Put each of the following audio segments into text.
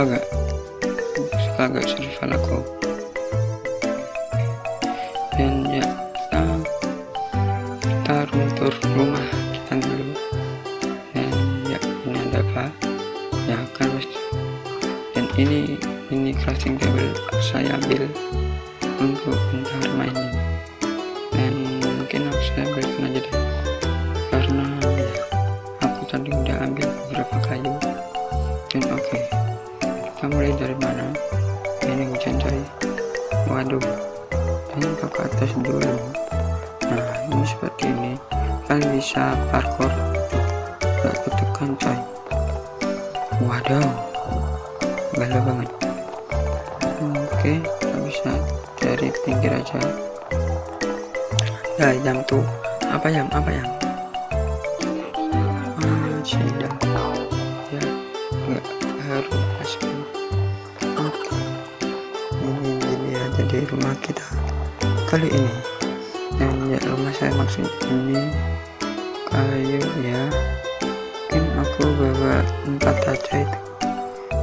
Suka gak? Suka gak survival aku? dan ya kita kita runtur rumah kita dulu. Dan ya ini ada apa? Ya kan dan ini ini crafting table saya ambil untuk bentar mainin dan mungkin aku saya ambilkan aja deh waduh ini ke atas dulu. Nah ini seperti ini. Kalian bisa parkour. Gak ketekan coy. Waduh. Galau banget. Oke kita bisa. Dari pinggir aja. Ada ayam tuh apa ayam apa ayam rumah kita. Kali ini dan ya rumah saya maksud ini kayu ya. Mungkin aku bawa empat aja itu.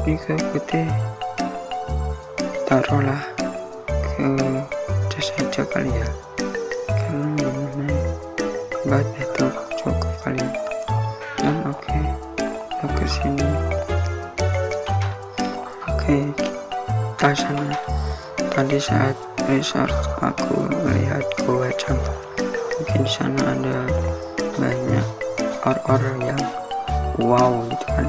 Kayu putih. Taruhlah ke cas aja kali ya. Karena gimana buat itu cukup kali. Dan oke. Okay, ke sini. Oke okay, kita sana. Tadi saat research aku melihat gua mungkin di sana ada banyak or-or yang wow gitu kan.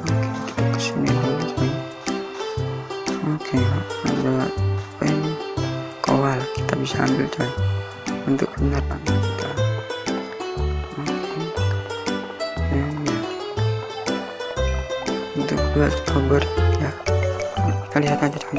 Oke ke sini dulu coy oke ada ini kowal kita bisa ambil coy. Untuk penerbang kita. Dan ya. Untuk buat cover ya. Kita lihat aja coy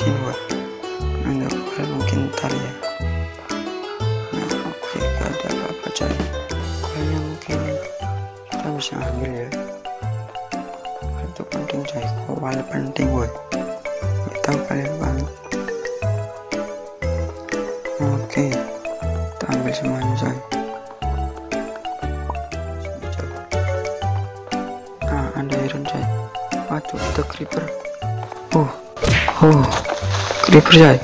sini buat anggap kalian mungkin ntar ya. Nah oke okay, gak ada apa-apa coy? Kalian mungkin kita bisa ambil ya. Itu penting coy. Kowal penting buat tahu kalian banget. Oke okay. kita ambil semuanya coy. Ada iron coy. Waduh ada creeper. Oh oh creeper coy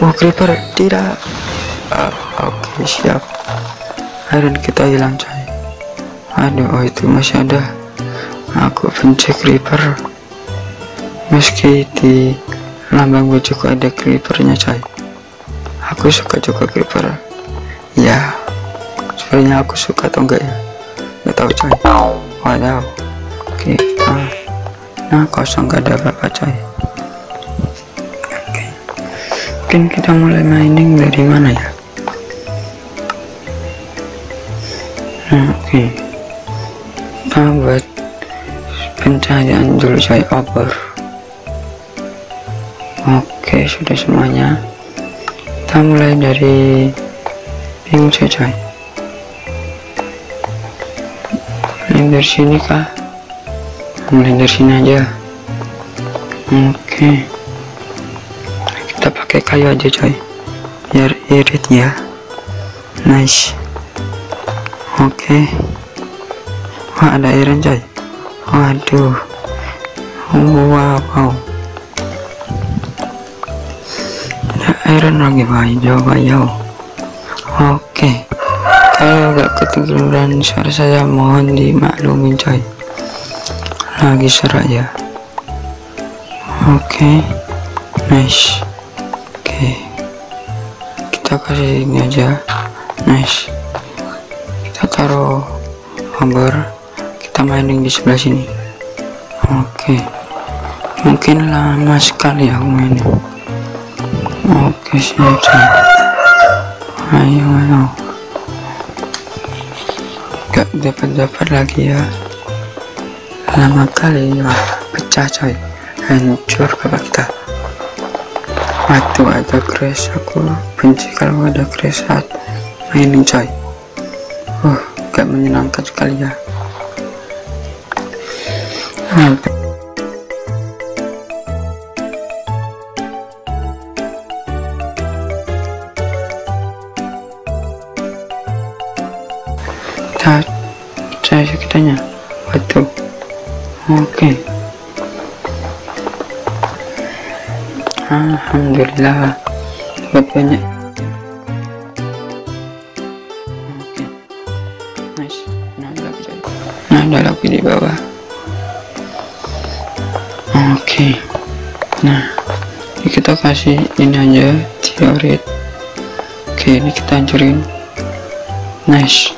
oh creeper tidak. Uh, oke okay, siap. Iron kita hilang coy aduh oh itu masih ada. Aku benci creeper. Meski di lambang bajuku ada creepernya coy aku suka juga creeper. Ya sebenarnya aku suka atau enggak ya? Nggak tahu coy waduh oke kita nah kosong gak ada apa-apa coy mungkin kita mulai mining dari mana ya? Nah, oke. Kita buat pencahayaan dulu coy. Obor. Oke sudah semuanya. Kita mulai dari bingung saya coy. Ini dari sini kah? Mulai dari sini aja. Oke. kita pakai kayu aja coy. Biar irit ya nice. Oke. Wah ada iron coy. Waduh. Wow. Wow ada iron lagi bayi jauh jauh. Oke. Kalau agak kedengeran suara saya mohon dimaklumin coy. Lagi serak ya oke. Okay. nice okay. kita kasih ini aja. Nice. Kita taruh obor kita mainin di sebelah sini. Oke. Mungkin lama sekali aku mainin oke okay, siap. Ayo ayo. Gak dapat dapat lagi ya. Lama kali ya pecah coy. Hancur kita waktu ada crash aku benci kalau ada crash saat mainin coy uh gak menyenangkan sekali ya. Mantap. saya sekitarnya waduh oke Alhamdulillah. Dapat banyak. Oke nice. Nah ada lagi. Nah ada lagi di bawah. Oke. Nah ini kita kasih ini aja teori. Oke ini kita hancurin. Nice.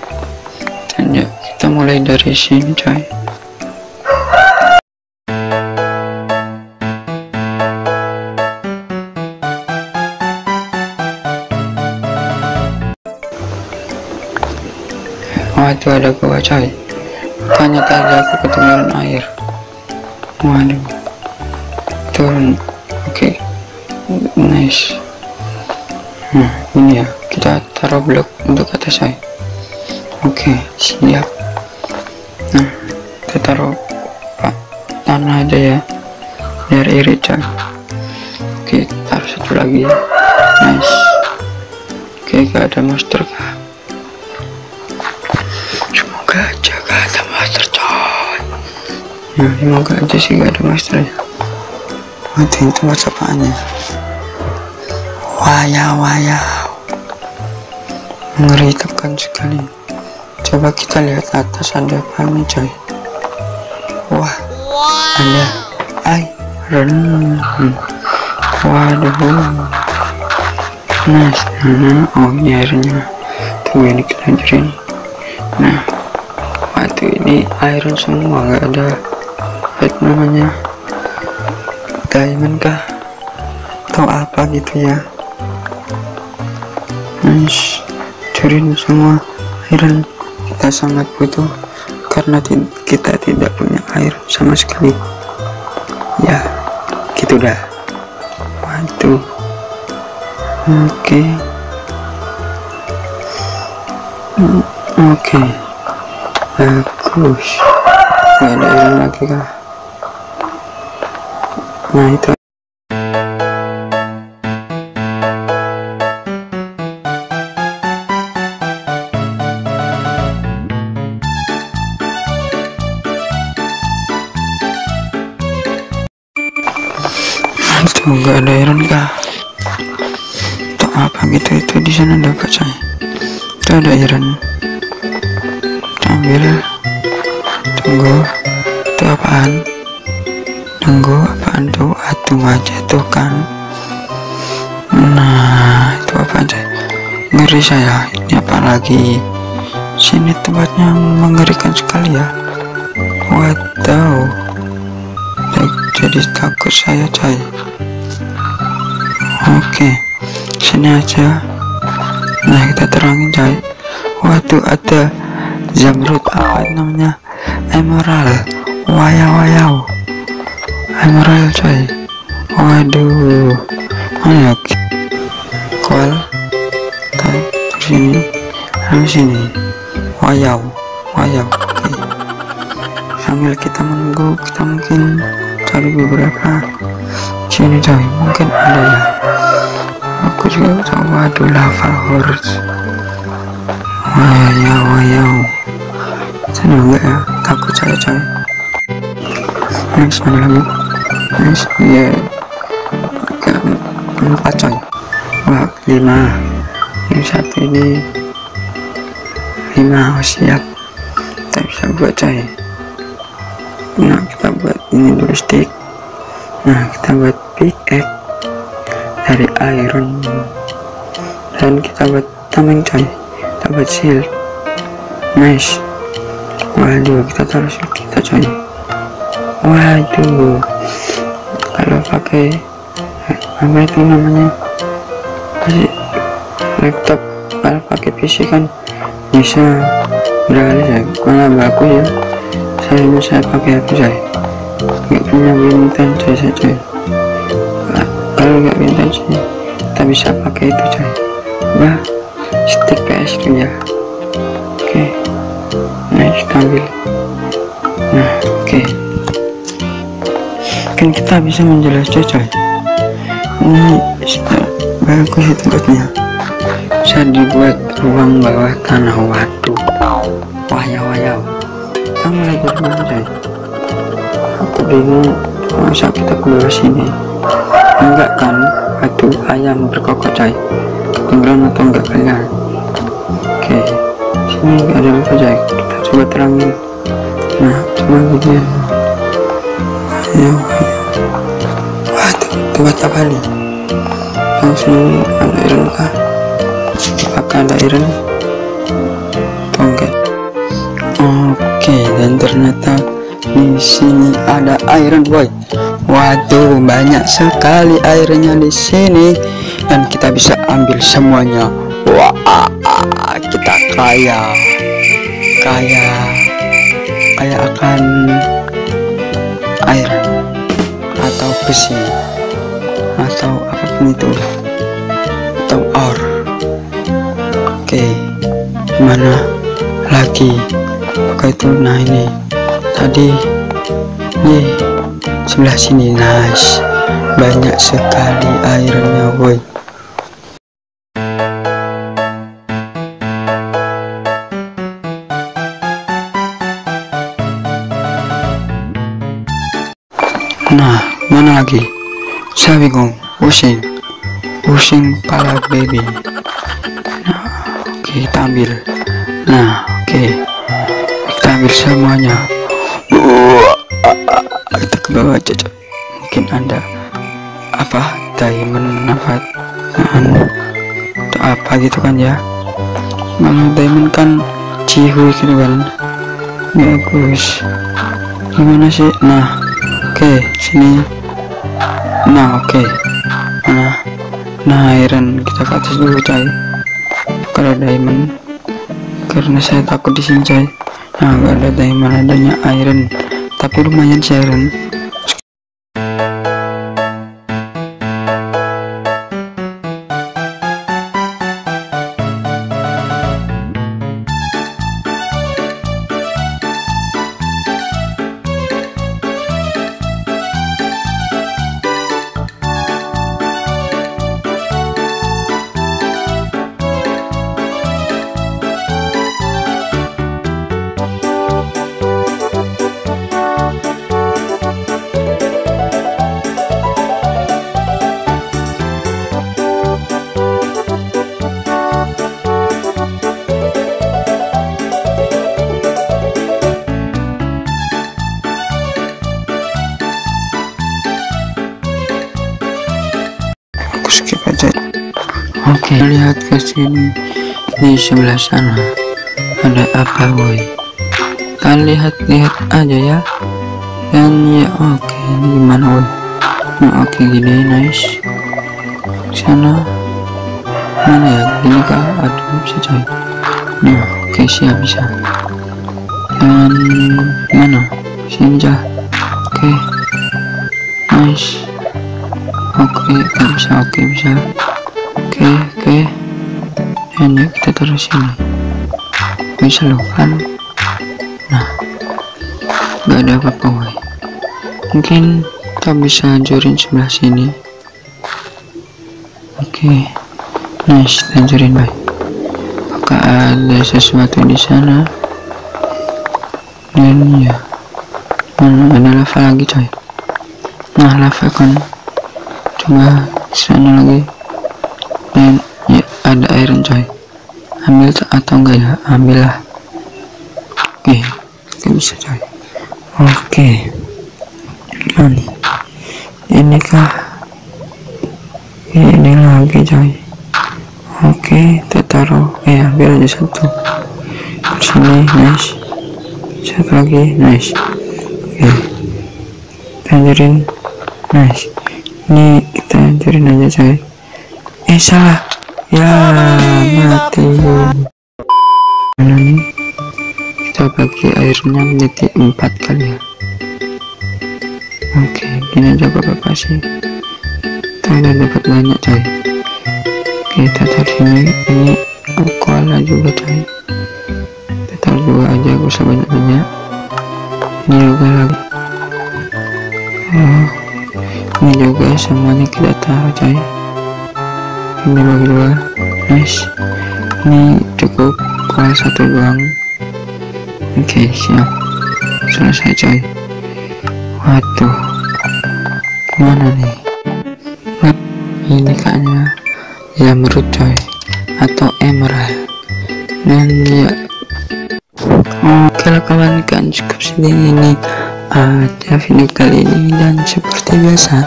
Dan kita mulai dari sini coy oh itu ada gua coy. Makanya tadi aku ketinggalan air. Waduh. Turun. Oke. Okay. nice. Nah ini ya. Kita taruh blok untuk atas coy. Oke okay, siap. Nah kita taruh tanah aja ya. Biar irit coy. Oke okay, taruh satu lagi nice. Oke okay, gak ada monster kah ya semoga aja sih gak ada masternya mati itu tempat apaannya waya waya mengerikan sekali. Coba kita lihat atas ada apa nih coy? Wah ada iron waduh. Nice. Nah, oh ini airnya. Tuh ini kita hancurin nah waktu ini iron semua nggak ada apa namanya. Diamond kah? Atau apa gitu ya? Nice. Curin semua. Iron kita sangat butuh karena kita tidak punya air sama sekali. Ya gitu dah. Waduh. Oke. Okay. oke. Okay bagus. Gak ada yang lagi kah nah itu. Nggak ada iron kah atau apa gitu itu di sana dapat saya itu ada iron ambil tunggu. Itu apaan? Tunggu atung aja tuh kan nah itu apa aja? Ngeri saya ini apa lagi sini tempatnya mengerikan sekali ya. Waduh. Jadi takut saya coy oke sini aja. Nah kita terangin coy waduh ada zamrud apa namanya? Emerald. Wayau wayau emerald coy. Waduh. Mana koal tahu sini. Habis sini. Wayau. Wayau. Okay. sambil kita menunggu kita mungkin cari beberapa. Sini coy. Mungkin ada ya. Aku juga coba waduh lava horse. Wayau wayau. Sana enggak ya? Takut saya coy. Next mana lagi next ya empat coy. Wah lima. Yang satu ini. Oke mau siap. Kita bisa buat coy. Nah kita buat ini dulu stick. Nah kita buat pickaxe. Dari iron. Dan kita buat tameng coy. Kita buat shield. Nice waduh kita taruh kita coy. Waduh kalau pakai eh, apa itu namanya? Laptop. Kalau pakai PC kan bisa beralih ya. Kalau bagus ya saya bisa pakai HP saya. Nggak punya bintang saya saya nah, kalau nggak bintang sih kita bisa pakai itu coy bah stick PS ya. Oke okay. kita ambil kan kita bisa menjelaskan coy ini bagus itu tempatnya. Bisa dibuat ruang bawah tanah waduh wayau wayau. Kita mulai berenang coy aku bingung masa kita ke bawah sini. Enggak kan? Waduh ayam berkokok coy ketinggalan atau enggak kalian oke. Sini ada apa coy kita coba terangin. Nah coba begini waduh buat apa nih? Langsung ada iron kah apakah ada iron atau oke dan ternyata di sini ada iron boy. Waduh banyak sekali airnya di sini. Dan kita bisa ambil semuanya. Wah kita kaya. Kaya. Kaya akan air besi atau apa pun itu. Atau or. Oke mana lagi? Oke itu? Nah ini. Tadi nih sebelah sini. Nice. Banyak sekali airnya boy saya bingung pusing pusing pala baby. Nah oke kita ambil. Nah oke. Kita ambil semuanya. Kita ke bawah cocok mungkin anda apa diamond anu atau apa gitu kan ya? Kalau diamond kan cihui gitu kan. Bagus. Gimana sih? Nah oke sini nah oke. Nah nah iron kita ke atas dulu coy kalau diamond. Karena saya takut di coy nah nggak ada diamond adanya iron. Tapi lumayan sih iron sini di sebelah sana. Ada apa boy? Kalian lihat-lihat aja ya. Dan ya oke ini gimana boy? Nah oke gini nice. Sana. Mana ya? Gini kah? Aduh bisa coy. Nah oke siap bisa. Dan mana? Sini aja oke. Nice. Oke okay, bisa. Oke okay, bisa. Oke okay, oke. okay. Ini kita taruh sini. Bisa loh kan? Nah nggak ada apa-apa mungkin kita bisa hancurin sebelah sini. Oke. Okay. nice hancurin boy apakah ada sesuatu di sana? Dan ya. Mana ada lava lagi coy. Nah lava kan? Coba sana lagi. Dan ada iron coy ambil atau enggak ya? Ambillah oke. Nggak bisa coy oke. Gimana nih? Ini kah ini lagi coy oke kita taruh. Ya biar aja satu. Sini nice. Satu lagi nice. Oke. Tanjerin nice. Ini kita hancurin aja coy eh salah ya mati. Mana nih kita bagi airnya menjadi empat kali ya. Oke gini aja bapak sih. Kita udah dapat banyak coy kita taruh sini ini koala juga coy kita taruh juga aja gak usah banyak-banyak ini juga lagi. Oh ini juga semuanya kita taruh coy ini bagi dua nice ini cukup koala satu doang oke siap. Selesai coy. Waduh. Mana nih? Ini kayaknya ya menurut coy. Atau emerald. Dan ya oke lah kawan. Kan cukup segini ini aja video kali ini. Dan seperti biasa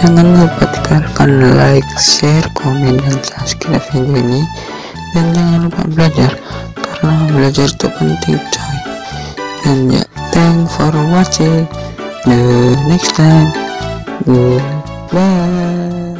jangan lupa tekan like share komen dan subscribe video ini. Dan jangan lupa belajar karena belajar itu penting coy. Dan ya thank for watching. The next time. Goodbye